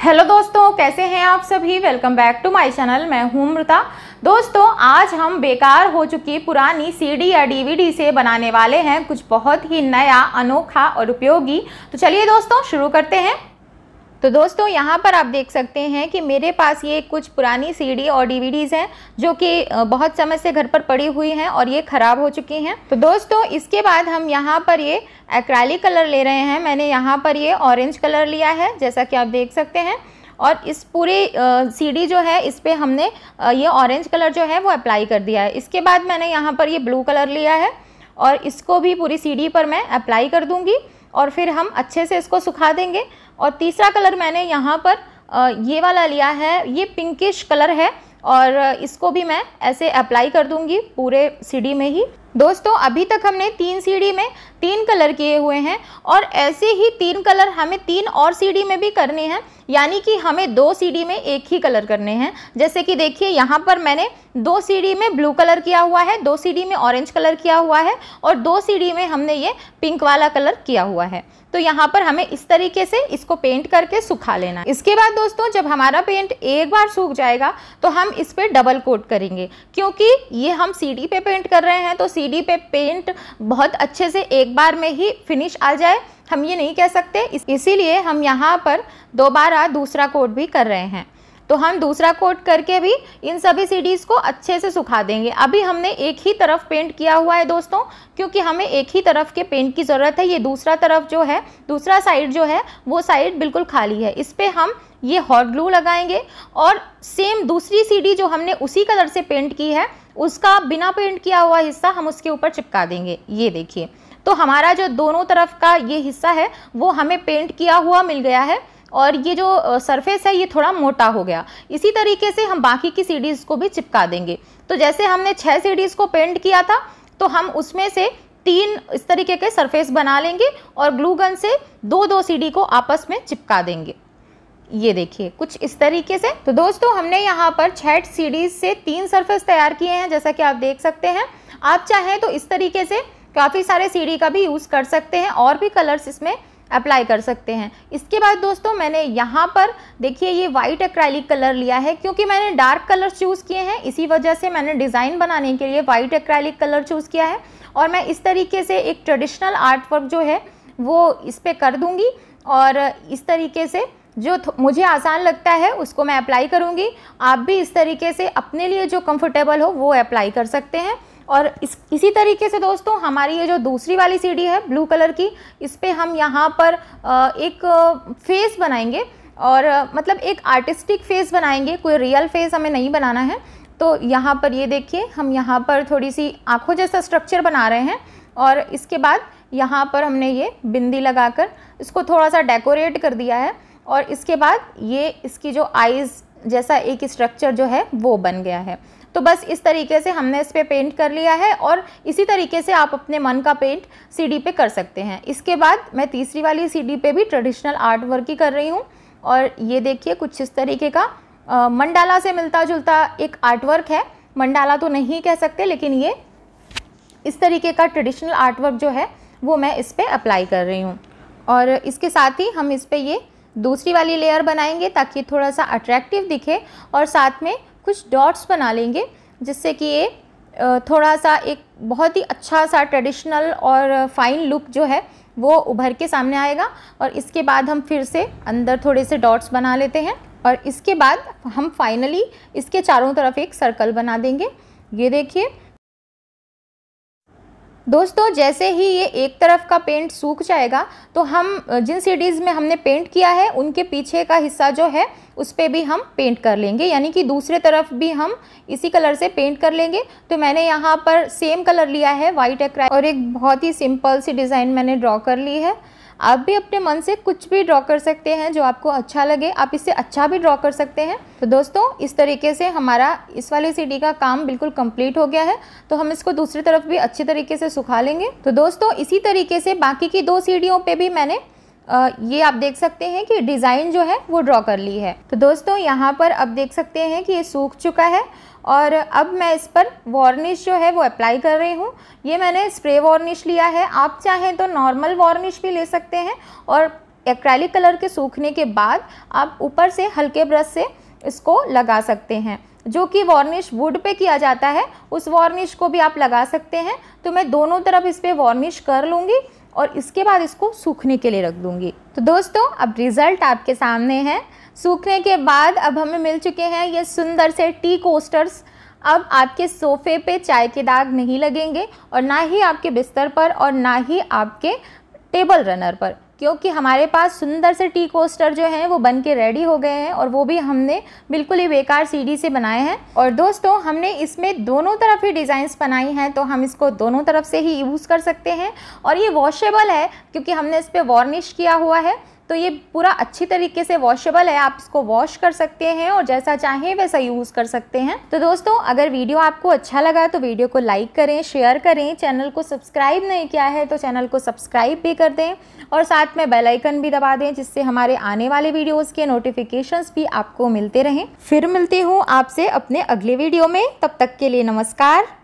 Hello दोस्तों, कैसे हैं आप सभी? Welcome back to my channel मैं हूँ मृता। दोस्तों, आज हम बेकार हो चुकी पुरानी सीडी या डीवीडी से बनाने वाले हैं कुछ बहुत ही नया, अनोखा और उपयोगी। तो चलिए दोस्तों, शुरू करते हैं। तो दोस्तों, यहाँ पर आप देख सकते हैं कि मेरे पास ये कुछ पुरानी सीडी और डीवीडीज़ हैं, जो कि बहुत समय से घर पर पड़ी हुई हैं और ये ख़राब हो चुकी हैं। तो दोस्तों, इसके बाद हम यहाँ पर ये एक्रालिक कलर ले रहे हैं। मैंने यहाँ पर ये ऑरेंज कलर लिया है, जैसा कि आप देख सकते हैं। और इस पूरे सीडी जो है, इस पर हमने ये ऑरेंज कलर जो है, वो अप्लाई कर दिया है। इसके बाद मैंने यहाँ पर ये ब्लू कलर लिया है और इसको भी पूरी सीडी पर मैं अप्लाई कर दूँगी और फिर हम अच्छे से इसको सुखा देंगे। और तीसरा कलर मैंने यहाँ पर ये वाला लिया है, ये पिंकिश कलर है और इसको भी मैं ऐसे अप्लाई कर दूँगी पूरे सीढ़ी में ही। दोस्तों, अभी तक हमने तीन सीढ़ी में तीन कलर किए हुए हैं और ऐसे ही तीन कलर हमें तीन और सीडी में भी करने हैं, यानी कि हमें दो सीडी में एक ही कलर करने हैं। जैसे कि देखिए, यहाँ पर मैंने दो सीडी में ब्लू कलर किया हुआ है, दो सीडी में ऑरेंज कलर किया हुआ है और दो सीडी में हमने ये पिंक वाला कलर किया हुआ है। तो यहाँ पर हमें इस तरीके से इसको पेंट करके सुखा लेना इसके बाद दोस्तों, जब हमारा पेंट एक बार सूख जाएगा तो हम इस पर डबल कोट करेंगे। क्योंकि ये हम सीडी पे पेंट कर रहे हैं तो सीडी पे पेंट बहुत अच्छे से एक बार में ही फिनिश आ जाए। हम ये नहीं कह सकते। इसीलिए हम यहाँ पर दोबारा दूसरा कोट भी कर रहे हैं। तो हम दूसरा कोट करके भी इन सभी सीडीज़ को अच्छे से सुखा देंगे। अभी हमने एक ही तरफ़ पेंट किया हुआ है दोस्तों, क्योंकि हमें एक ही तरफ़ के पेंट की ज़रूरत है। ये दूसरा तरफ़ जो है, दूसरा साइड जो है, वो साइड बिल्कुल खाली है। इस पर हम ये हॉट ग्लू लगाएँगे और सेम दूसरी सीडी जो हमने उसी कलर से पेंट की है, उसका बिना पेंट किया हुआ हिस्सा हम उसके ऊपर चिपका देंगे। ये देखिए। तो हमारा जो दोनों तरफ़ का ये हिस्सा है, वो हमें पेंट किया हुआ मिल गया है और ये जो सरफेस है, ये थोड़ा मोटा हो गया। इसी तरीके से हम बाकी की सीडीज़ को भी चिपका देंगे। तो जैसे हमने छः सीडीज़ को पेंट किया था तो हम उसमें से तीन इस तरीके के सरफेस बना लेंगे और ग्लू गन से दो दो सीडी को आपस में चिपका देंगे। ये देखिए, कुछ इस तरीके से। तो दोस्तों, हमने यहाँ पर छठ सीडीज से तीन सरफेस तैयार किए हैं, जैसा कि आप देख सकते हैं। आप चाहें तो इस तरीके से काफ़ी सारे सीढ़ी का भी यूज़ कर सकते हैं और भी कलर्स इसमें अप्लाई कर सकते हैं। इसके बाद दोस्तों मैंने यहाँ पर, देखिए ये वाइट एक्राइलिक कलर लिया है क्योंकि मैंने डार्क कलर चूज़ किए हैं, इसी वजह से मैंने डिज़ाइन बनाने के लिए वाइट एक्राइलिक कलर चूज़ किया है। और मैं इस तरीके से एक ट्रेडिशनल आर्ट वर्क जो है, वो इस पर कर दूँगी और इस तरीके से जो मुझे आसान लगता है उसको मैं अप्लाई करूँगी। आप भी इस तरीके से अपने लिए जो कंफर्टेबल हो, वो अप्लाई कर सकते हैं। और इस, इसी तरीके से दोस्तों, हमारी ये जो दूसरी वाली सीढ़ी है ब्लू कलर की, इस पर हम यहाँ पर एक फेस बनाएँगे और मतलब एक आर्टिस्टिक फेस बनाएँगे, कोई रियल फेस हमें नहीं बनाना है। तो यहाँ पर ये देखिए, हम यहाँ पर थोड़ी सी आँखों जैसा स्ट्रक्चर बना रहे हैं और इसके बाद यहाँ पर हमने ये बिंदी लगाकर इसको थोड़ा सा डेकोरेट कर दिया है और इसके बाद ये इसकी जो आइज़ जैसा एक स्ट्रक्चर जो है, वो बन गया है। तो बस इस तरीके से हमने इस पर पेंट कर लिया है और इसी तरीके से आप अपने मन का पेंट सीडी पे कर सकते हैं। इसके बाद मैं तीसरी वाली सीडी पे भी ट्रेडिशनल आर्ट वर्क ही कर रही हूँ और ये देखिए कुछ इस तरीके का आ, मंडाला से मिलता जुलता एक आर्ट वर्क है। मंडाला तो नहीं कह सकते लेकिन ये इस तरीके का ट्रेडिशनल आर्ट वर्क जो है वो मैं इस पर अप्लाई कर रही हूँ। और इसके साथ ही हम इस पर ये दूसरी वाली लेयर बनाएँगे ताकि थोड़ा सा अट्रैक्टिव दिखे और साथ में कुछ डॉट्स बना लेंगे, जिससे कि ये थोड़ा सा एक बहुत ही अच्छा सा ट्रेडिशनल और फाइन लुक जो है, वो उभर के सामने आएगा। और इसके बाद हम फिर से अंदर थोड़े से डॉट्स बना लेते हैं। और इसके बाद हम फाइनली इसके चारों तरफ़ एक सर्कल बना देंगे। ये देखिए दोस्तों, जैसे ही ये एक तरफ़ का पेंट सूख जाएगा तो हम जिन सीडीज़ में हमने पेंट किया है, उनके पीछे का हिस्सा जो है, उस पर भी हम पेंट कर लेंगे। यानी कि दूसरे तरफ़ भी हम इसी कलर से पेंट कर लेंगे। तो मैंने यहाँ पर सेम कलर लिया है वाइट एक और एक बहुत ही सिंपल सी डिज़ाइन मैंने ड्रॉ कर ली है। आप भी अपने मन से कुछ भी ड्रॉ कर सकते हैं जो आपको अच्छा लगे, आप इससे अच्छा भी ड्रॉ कर सकते हैं। तो दोस्तों, इस तरीके से हमारा, इस वाली सीडी का काम बिल्कुल कंप्लीट हो गया है। तो हम इसको दूसरी तरफ़ भी अच्छे तरीके से सुखा लेंगे। तो दोस्तों, इसी तरीके से बाकी की दो सीढ़ियों पर भी मैंने ये आप देख सकते हैं कि डिज़ाइन जो है वो ड्रॉ कर ली है। तो दोस्तों, यहाँ पर अब देख सकते हैं कि ये सूख चुका है और अब मैं इस पर वार्निश जो है वो अप्लाई कर रही हूँ। ये मैंने स्प्रे वार्निश लिया है। आप चाहें तो नॉर्मल वार्निश भी ले सकते हैं और एक्रेलिक कलर के सूखने के बाद आप ऊपर से हल्के ब्रश से इसको लगा सकते हैं। जो कि वार्निश वुड पे किया जाता है, उस वार्निश को भी आप लगा सकते हैं। तो मैं दोनों तरफ़ इस पर वार्निश कर लूँगी। और इसके बाद इसको सूखने के लिए रख दूँगी। तो दोस्तों, अब रिज़ल्ट आपके सामने है। सूखने के बाद अब हमें मिल चुके हैं ये सुंदर से टी कोस्टर्स अब आपके सोफ़े पे चाय के दाग नहीं लगेंगे और ना ही आपके बिस्तर पर और ना ही आपके टेबल रनर पर। क्योंकि हमारे पास सुंदर से टी कोस्टर जो हैं, वो बन के रेडी हो गए हैं और वो भी हमने बिल्कुल ही बेकार सीढ़ी से बनाए हैं। और दोस्तों, हमने इसमें दोनों तरफ़ ही डिज़ाइंस बनाई हैं तो हम इसको दोनों तरफ़ से ही यूज़ कर सकते हैं। और ये वॉशेबल है, क्योंकि हमने इस पर वार्निश किया हुआ है। तो ये पूरा अच्छी तरीके से वॉशेबल है, आप इसको वॉश कर सकते हैं और जैसा चाहें वैसा यूज़ कर सकते हैं। तो दोस्तों, अगर वीडियो आपको अच्छा लगा तो वीडियो को लाइक करें शेयर करें चैनल को सब्सक्राइब नहीं किया है तो चैनल को सब्सक्राइब भी कर दें और साथ में बेल आइकन भी दबा दें जिससे हमारे आने वाले वीडियोज़ के नोटिफिकेशन भी आपको मिलते रहें। फिर मिलती हूँ आपसे अपने अगले वीडियो में। तब तक के लिए नमस्कार।